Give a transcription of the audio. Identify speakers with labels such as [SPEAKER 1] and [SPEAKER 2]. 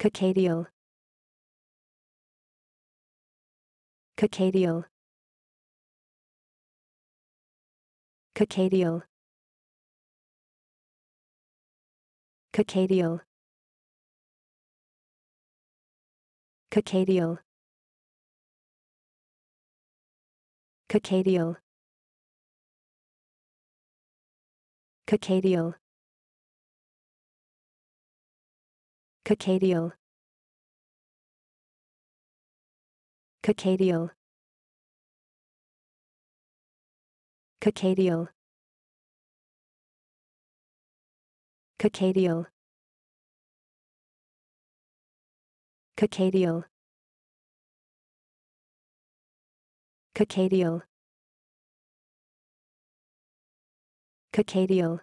[SPEAKER 1] Cacadial. Cacadial. Cacadial. Cacadial. Cacadial. Cacadial. Cacadial. Cacadial. Cacadial. Cacadial. Cacadial. Cacadial. Cacadial. Cacadial.